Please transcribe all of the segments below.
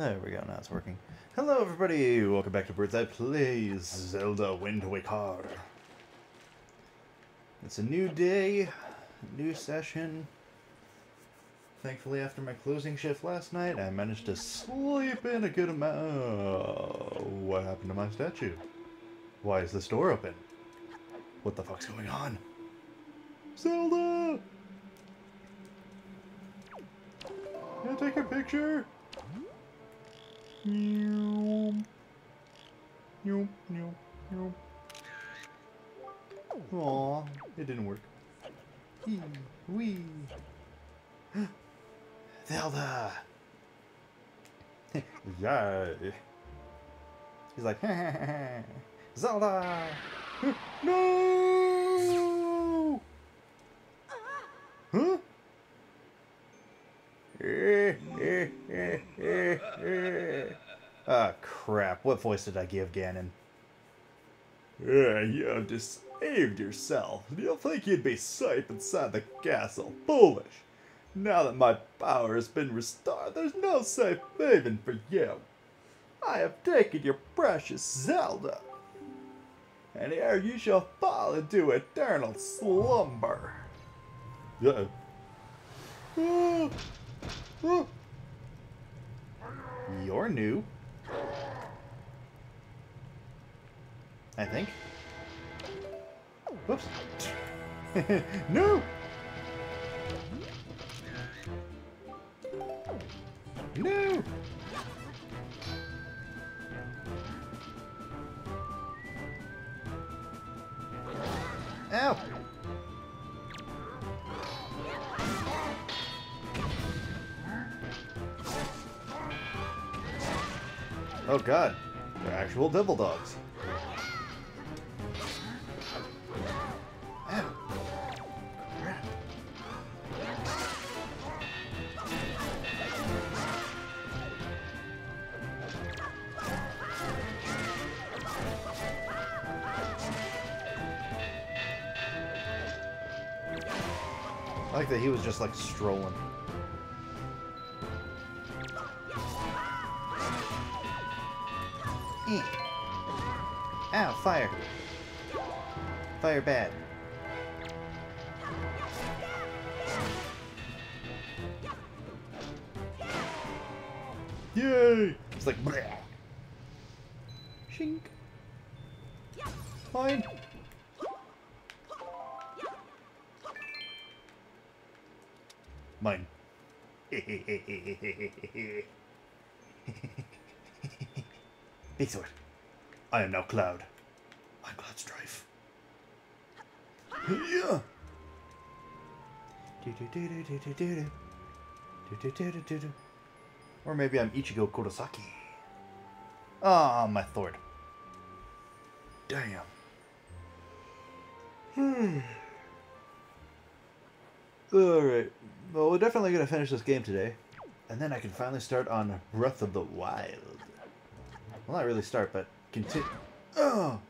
There we go, now it's working. Hello everybody, welcome back to Bird's Eye Plays Zelda Wind Waker. It's a new day, new session. Thankfully after my closing shift last night, I managed to sleep in a good amount. What happened to my statue? Why is this door open? What the fuck's going on? Zelda! Can I take a picture? Aw, it didn't work. Hee, wee. Zelda! Yay! He's like, Zelda! no! Huh? Ah, crap. What voice did I give Ganon? Yeah, you have deceived yourself. You think you'd be safe inside the castle. Foolish. Now that my power has been restored, there's no safe haven for you. I have taken your precious Zelda. And here you shall fall into eternal slumber. Uh-oh. Ah. Ah. You're new. I think. Whoops. no! No! Ow! Oh god, they're actual devil dogs. I like that he was just like strolling. Fire. Fire bad. Yay! It's like bleh. Shink. Fine. Mine. Big sword. I am now Cloud. Or maybe I'm Ichigo Kurosaki. Ah, my sword. Damn. Hmm. Alright. Well, we're definitely going to finish this game today. And then I can finally start on Breath of the Wild. Well, not really start, but continue. Oh!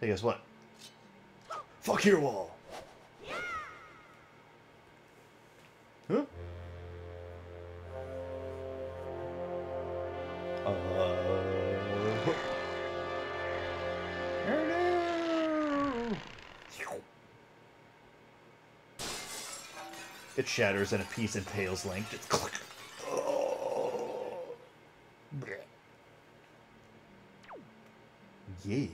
Hey, guess what? Fuck your wall! It shatters and a piece impales Link. Just click. Oh. Yeah.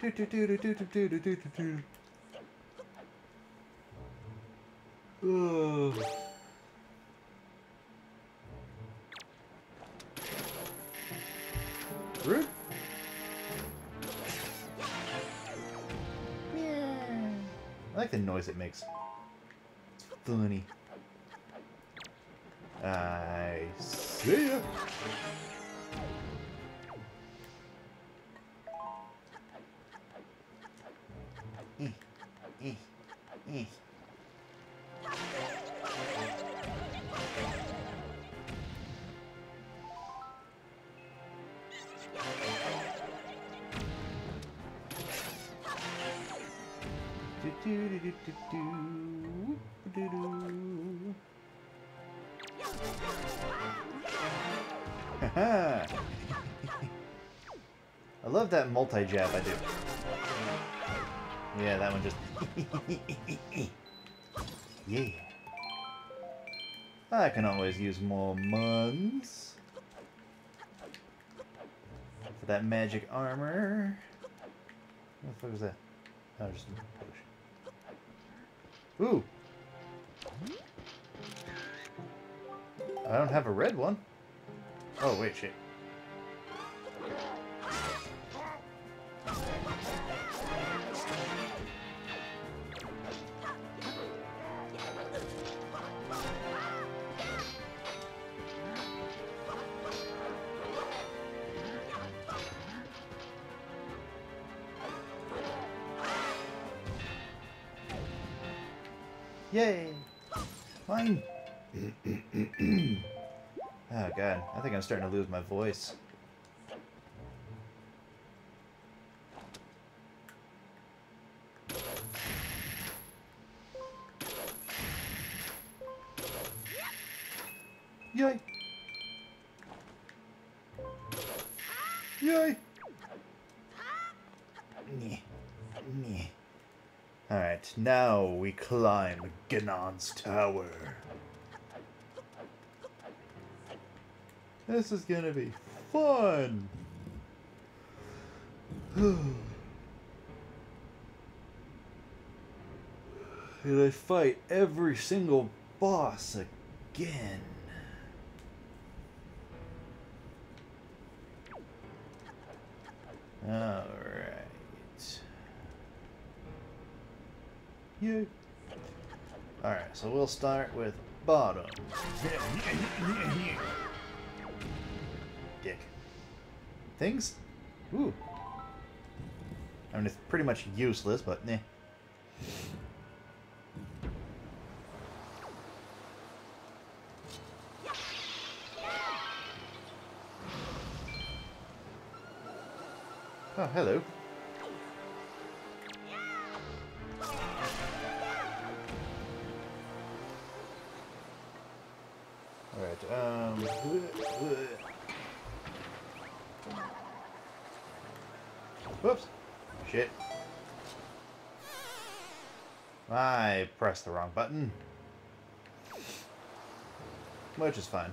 Do, do, do, do, do, do, do, do, do, do. Oh. Rude. I like the noise it makes. Funny. I see ya. Multi-jab I do. Yeah, that one just... yeah. I can always use more muns. For that magic armor. What the fuck was that? Oh, just a potion. Ooh! I don't have a red one. Oh, wait, shit. Think I'm starting to lose my voice. Yay! Yay! Alright, now we climb Ganon's tower. This is gonna be fun! and I fight every single boss again. Alright. Yay. Alright, so we'll start with bottom. Things? Ooh. I mean, it's pretty much useless, but eh. Whoops. Shit. I pressed the wrong button. Which is fine.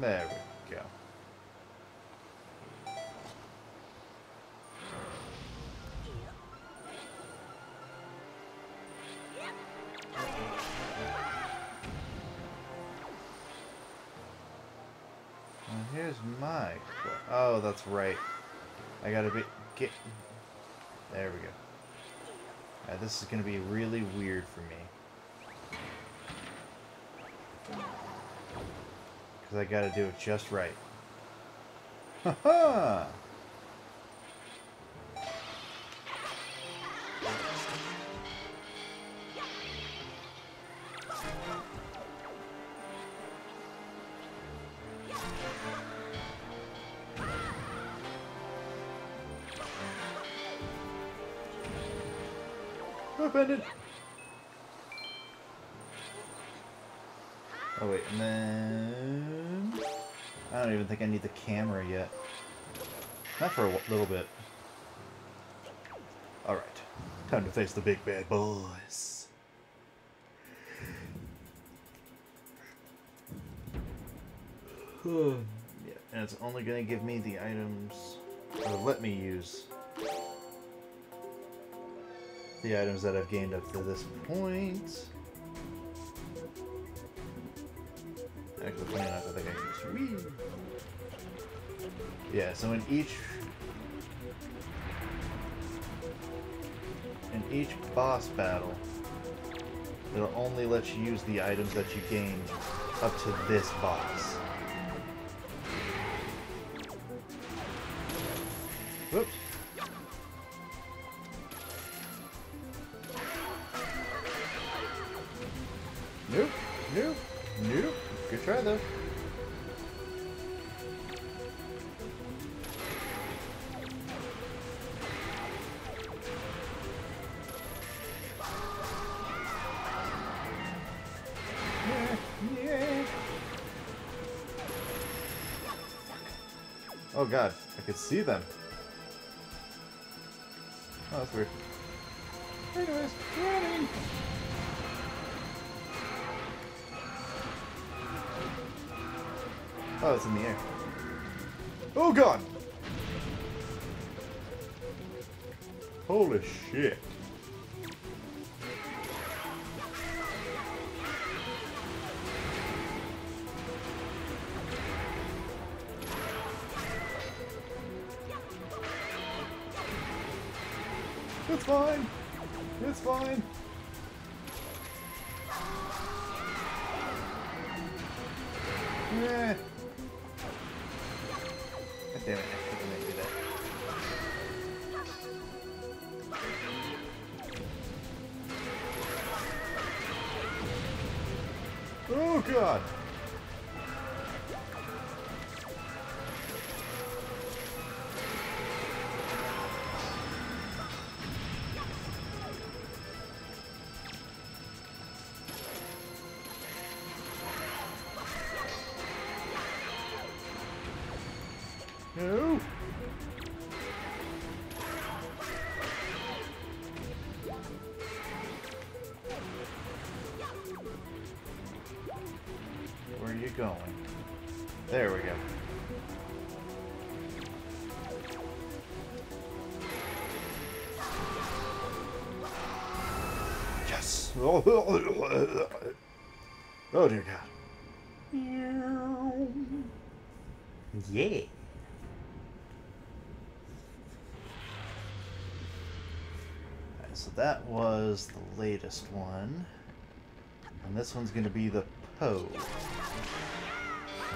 There we go. That's right. I gotta be... Get... There we go. This is gonna be really weird for me. Because I gotta do it just right. Ha ha! Offended. Oh wait, and then I don't even think I need the camera yet. Not for a little bit. All right, time to face the big bad boys. yeah, and it's only gonna give me the items, or let me use the items that I've gained up to this point. Actually, enough, I think I can just. Yeah, so in each. In each boss battle, it'll only let you use the items that you gained up to this boss. Nope. Nope. Nope. Good try, though. Yeah, yeah. Oh god, I could see them. Oh, that's weird. Anyways, running! Oh, it's in the air. Oh god! Holy shit. It's fine. It's fine. Yeah. God! There we go. Yes! Oh dear God. Yeah. So that was the latest one. And this one's gonna be the Poe.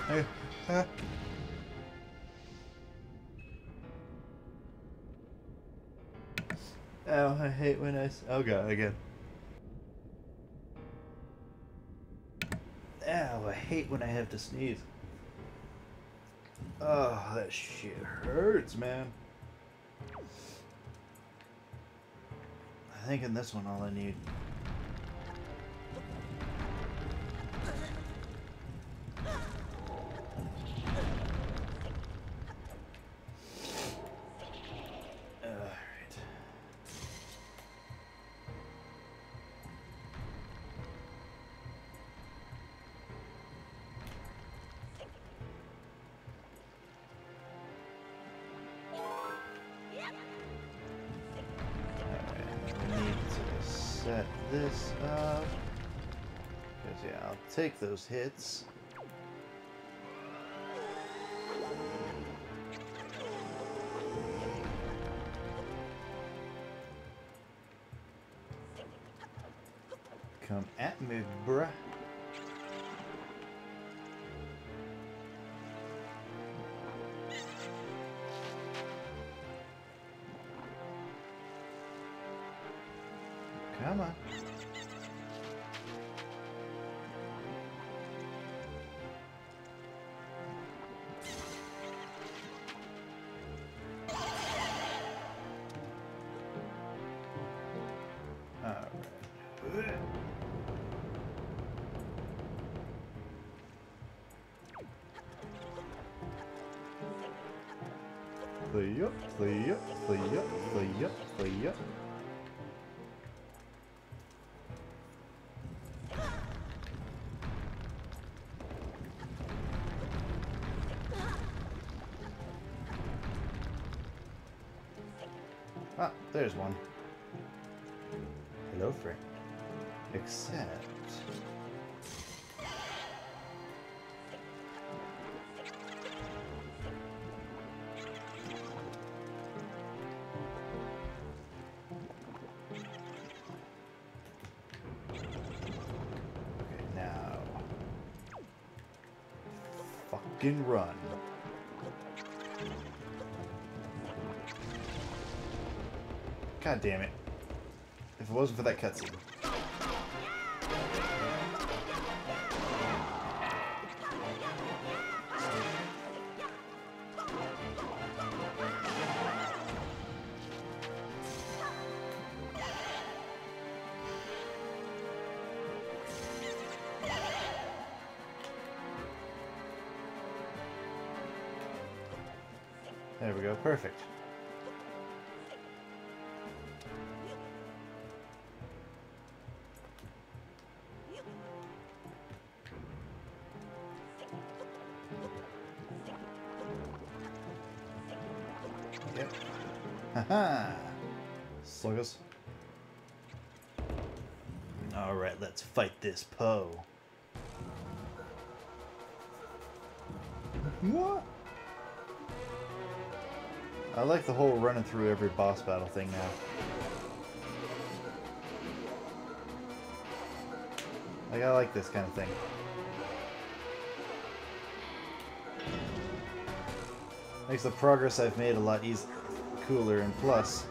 Ah. Oh, I hate when I. Oh god, again. Ow, I hate when I have to sneeze. Oh, that shit hurts, man. I think in this one all I need. Because, yeah, I'll take those hits. Come at me, bruh. Play up, play up, play up, play up, play up. Ah, there's one. Hello, friend. Except... Run. God damn it. If it wasn't for that cutscene. Yep. Haha! Sluggers. Alright, let's fight this Poe. What? I like the whole running through every boss battle thing now. Like, I like this kind of thing. Makes the progress I've made a lot easier, cooler, and plus...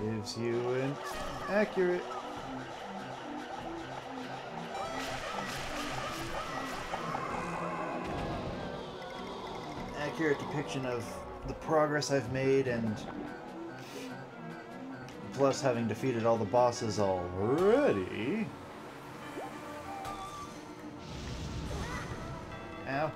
Gives you an accurate accurate depiction of the progress I've made and plus having defeated all the bosses already. Ow.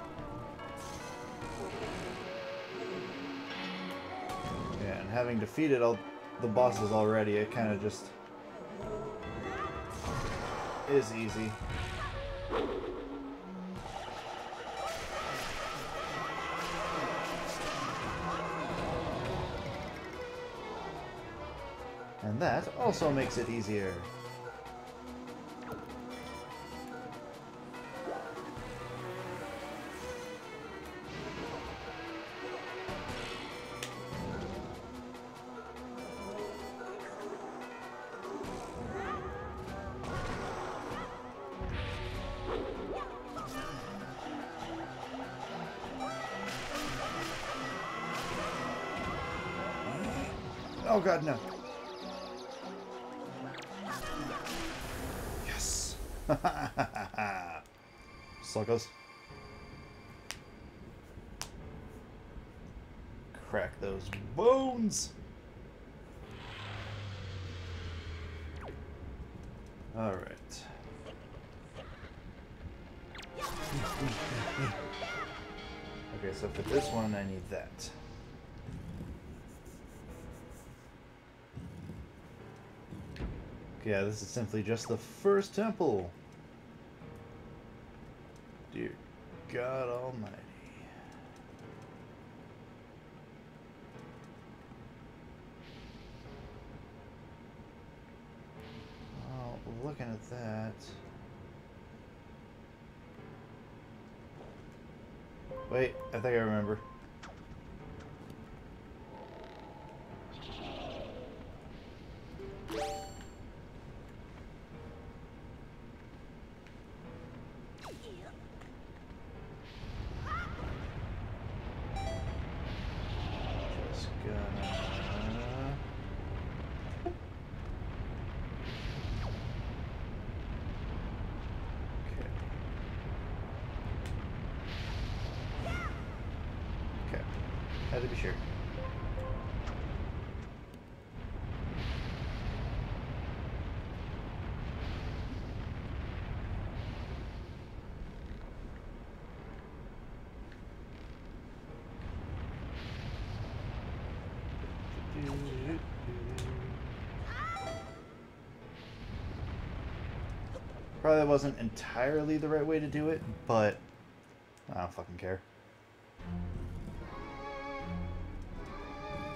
Yeah, and having defeated all the bosses already, it kind of just is easy. And that also makes it easier. God, no. Yes! Suckers. Crack those bones! Alright. okay, so for this one, I need that. Yeah, this is simply just the first temple. Dear God Almighty. Oh, looking at that. Wait, I think I remember. Probably wasn't entirely the right way to do it, but I don't fucking care.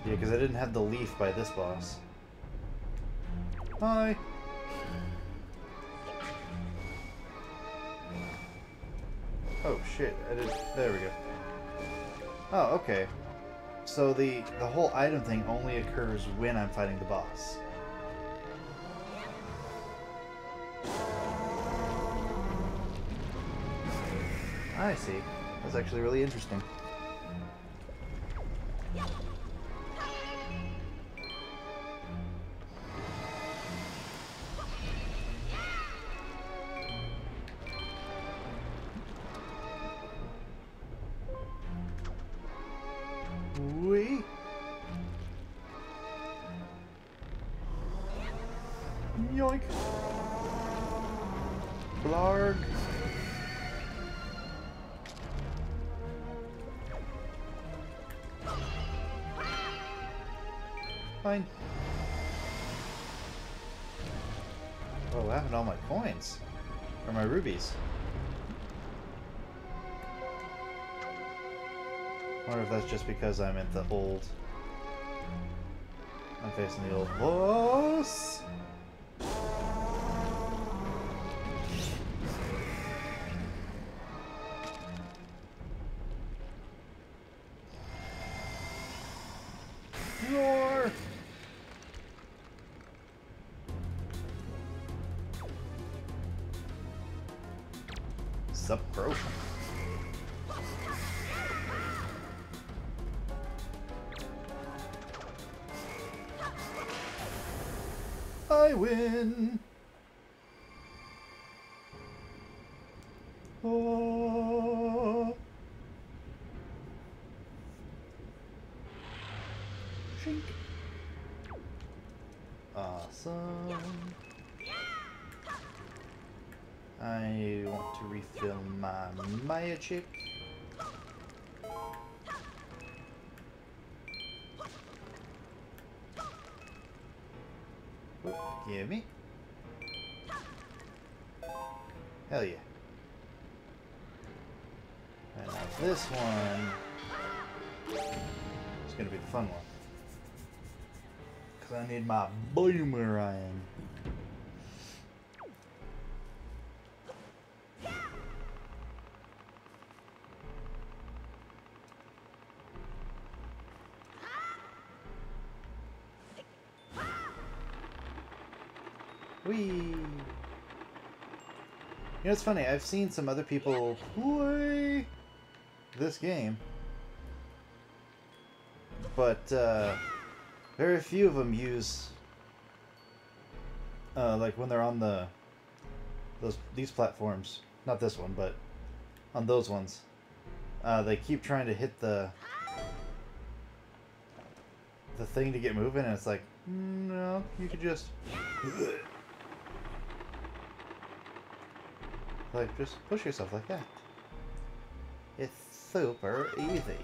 Yeah, because I didn't have the leaf by this boss. Hi. Oh shit, I did there we go. Oh, okay. So the the whole item thing only occurs when I'm fighting the boss. I see. That's actually really interesting. Wonder if that's just because I'm at the old... I'm facing the old boss. Roar! Sup, bro? I win! Oh. Shink. Awesome. I want to refill my Maya Oop, Give me. Hell yeah. And now this one is going to be the fun one. Because I need my boomerang. Whee! You know, it's funny. I've seen some other people play this game, but uh, very few of them use uh, like when they're on the those these platforms. Not this one, but on those ones, uh, they keep trying to hit the the thing to get moving, and it's like, "Mm, no, you could just. Like, just push yourself like that. It's super easy.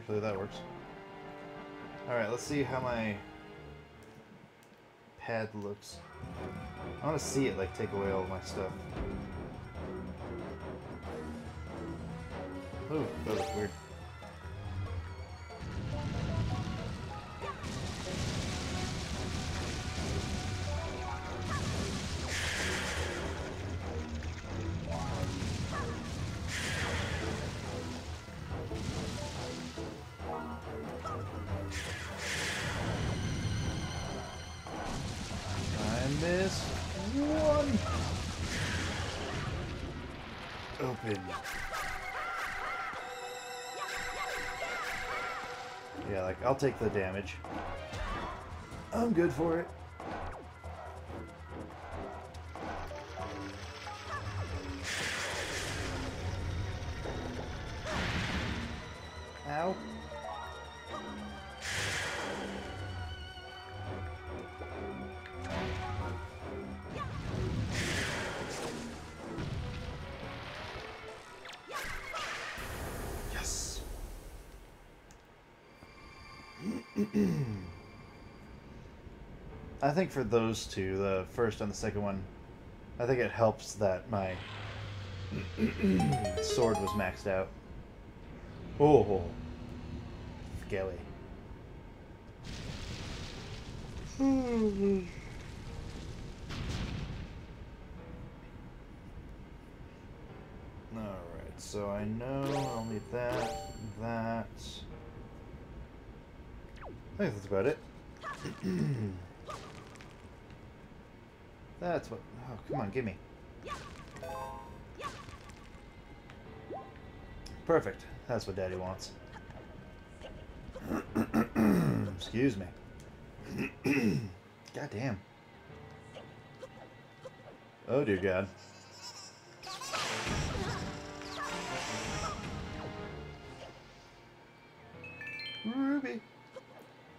Actually, that works. Alright, let's see how my pad looks. I want to see it, like, take away all my stuff. Ooh, that looks weird. Take the damage. I'm good for it. I think for those two, the first and the second one, I think it helps that my sword was maxed out. Oh, skelly. Alright, so I know I'll need that, that. I think that's about it. that's what... Oh, come on, give me. Perfect. That's what Daddy wants. Excuse me. God damn. Oh, dear God. Ruby.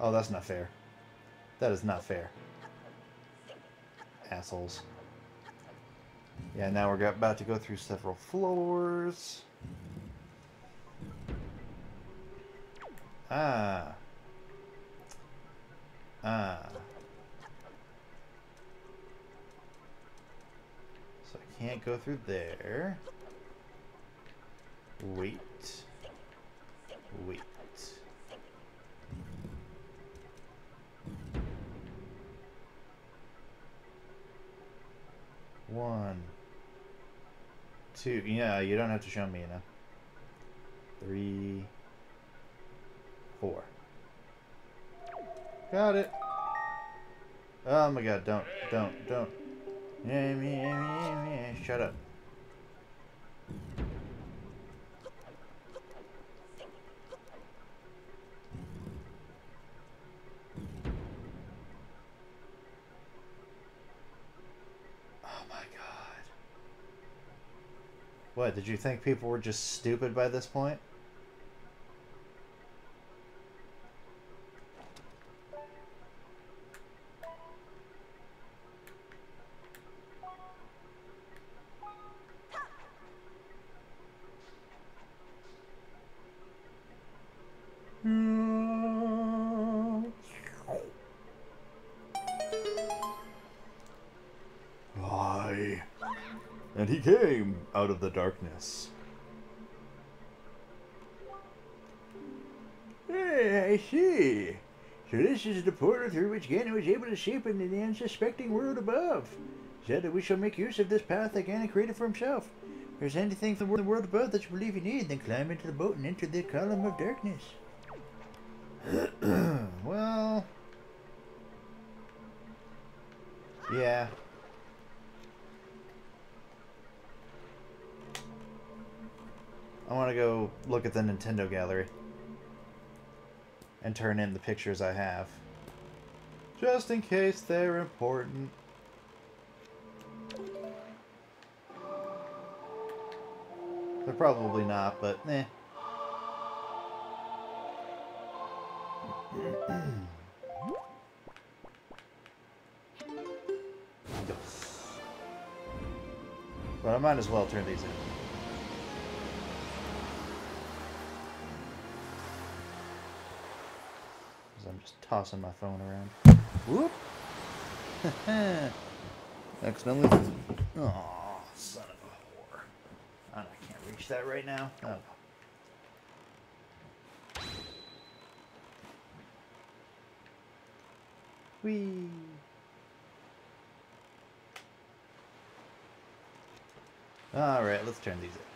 Oh, that's not fair. That is not fair. Assholes. Yeah, now we're about to go through several floors. Ah. Ah. So I can't go through there. Wait. Wait. One. Two. Yeah, you don't have to show me, you know. Three. Four. Got it. Oh my god, don't, don't, don't. Shut up. What, did you think people were just stupid by this point? The darkness. Hey, I see. So this is the portal through which Ganon was able to escape into the unsuspecting world above. Said that we shall make use of this path that Ganon created for himself. If there's anything from the world above that you believe you need, then climb into the boat and enter the column of darkness. well. Yeah. I want to go look at the Nintendo gallery. And turn in the pictures I have. Just in case they're important. They're probably not, but eh. But I might as well turn these in. Just tossing my phone around. Whoop! Accidentally. Oh, son of a whore. I can't reach that right now. Oh. Whee! Alright, let's turn these in.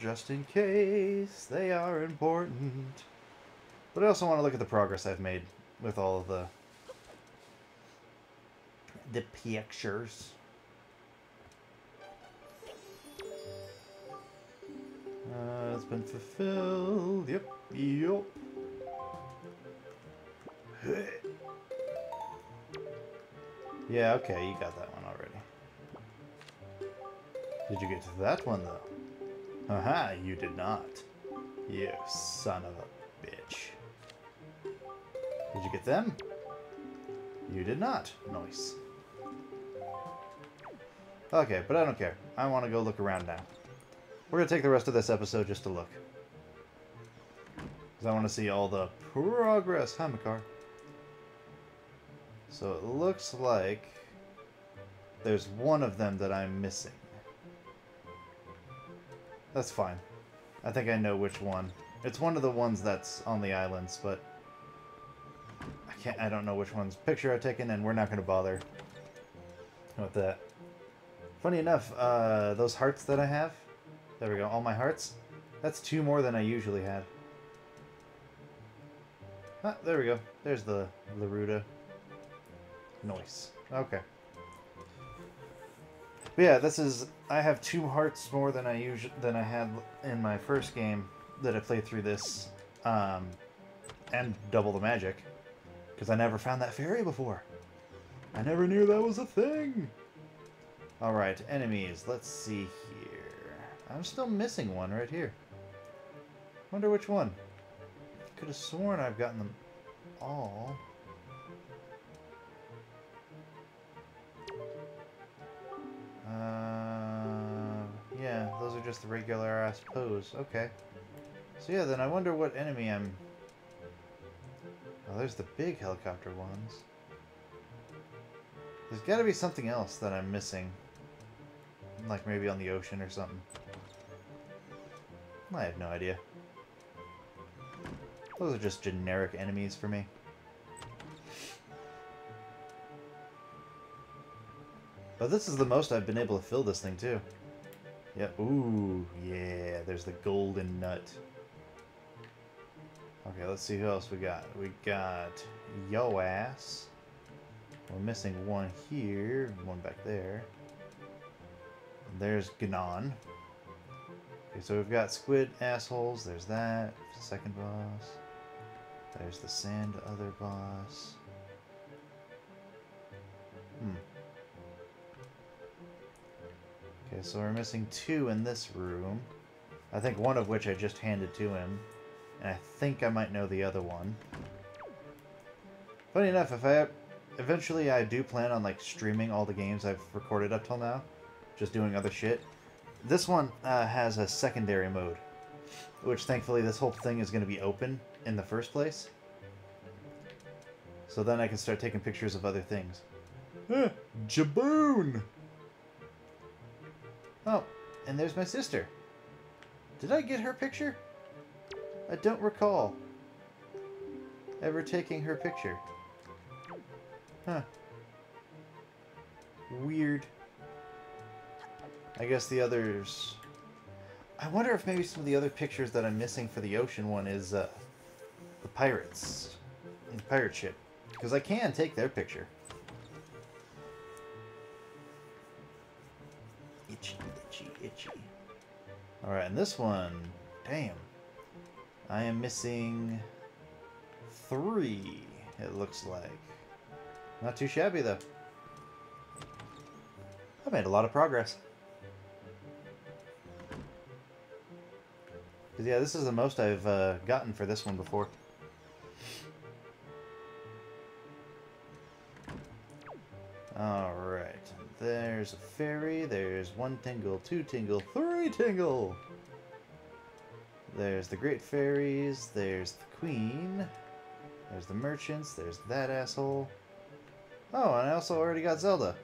Just in case they are important. But I also want to look at the progress I've made with all of the the pictures. Uh, it's been fulfilled. Yep. Yep. Yeah, okay, you got that one already. Did you get to that one, though? Aha, you did not. You son of a bitch. Did you get them? You did not. Nice. Okay, but I don't care. I want to go look around now. We're going to take the rest of this episode just to look. Because I want to see all the progress. Hi, Makar. So it looks like there's one of them that I'm missing. That's fine. I think I know which one. It's one of the ones that's on the islands, but I can't I don't know which one's picture I've taken and we're not gonna bother with that. Funny enough, uh, those hearts that I have, there we go, all my hearts, that's two more than I usually had. Ah, there we go. There's the Laruda. Noise. Okay. But yeah, this is I have two hearts more than I usually than I had in my first game that I played through this, um, and double the magic, because I never found that fairy before. I never knew that was a thing. Alright, enemies. Let's see here. I'm still missing one right here. Wonder which one. Could have sworn I've gotten them all. Those are just the regular ass pose. Okay. So yeah, then I wonder what enemy I'm... Oh, there's the big helicopter ones. There's got to be something else that I'm missing. Like maybe on the ocean or something. I have no idea. Those are just generic enemies for me. But this is the most I've been able to fill this thing, too. Yep. Ooh, yeah. There's the golden nut. Okay, let's see who else we got. We got Yo Ass. We're missing one here, one back there. There's Ganon. Okay, so we've got Squid Assholes. There's that. Second boss. There's the Sand Other boss. Hmm. So we're missing two in this room. I think one of which I just handed to him. And I think I might know the other one. Funny enough, if I eventually I do plan on like streaming all the games I've recorded up till now, just doing other shit. This one uh, has a secondary mode, which thankfully this whole thing is going to be open in the first place. So then I can start taking pictures of other things. Jabun! Oh, and there's my sister. Did I get her picture? I don't recall ever taking her picture. Huh. Weird. I guess the others... I wonder if maybe some of the other pictures that I'm missing for the ocean one is uh, the pirates. The pirate ship. Because I can take their picture. Itchy, itchy. Alright, and this one... Damn. I am missing... Three, it looks like. Not too shabby, though. I've made a lot of progress. Because, yeah, this is the most I've uh, gotten for this one before. Alright. There's a fairy. There's one tingle, two tingle, three tingle! There's the great fairies. There's the queen. There's the merchants. There's that asshole. Oh, and I also already got Zelda.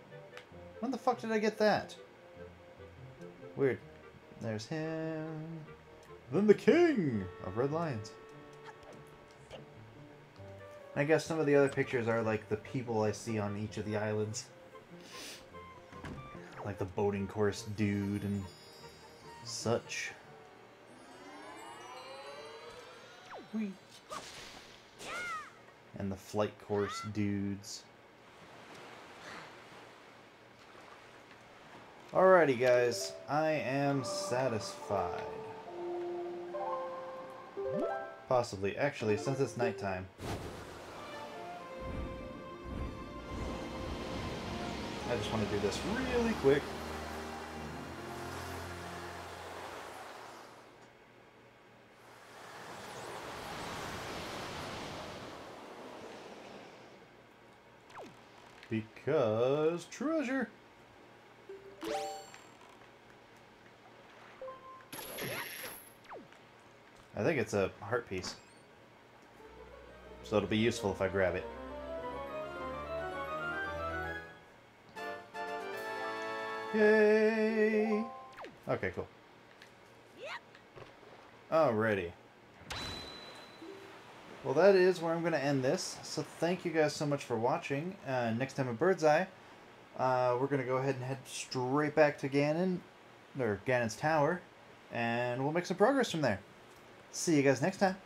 When the fuck did I get that? Weird. There's him. Then the king! Of Red Lions. I guess some of the other pictures are like the people I see on each of the islands. Like the boating course dude and such. And the flight course dudes. Alrighty guys, I am satisfied. Possibly. Actually, since it's nighttime. I just want to do this really quick. Because treasure. I think it's a heart piece. So it'll be useful if I grab it. Yay! Okay, cool. Alrighty. Well, that is where I'm going to end this. So thank you guys so much for watching. Uh, next time at Bird's Eye, uh, we're going to go ahead and head straight back to Ganon, or Ganon's Tower, and we'll make some progress from there. See you guys next time.